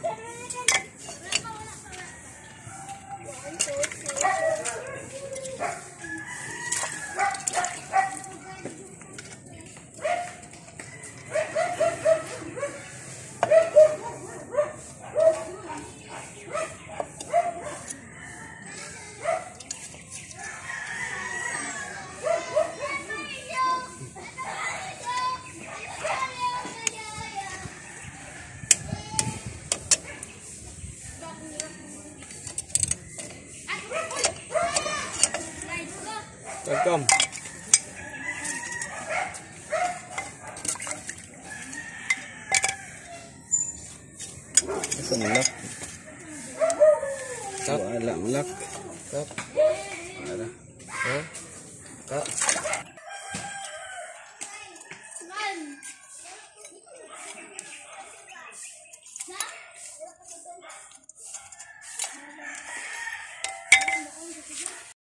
ちゃんと。Để cầm Xong lắc. Cắt. Gọi lặng lắc. Cắt. Đấy đó Đấy. Cắt.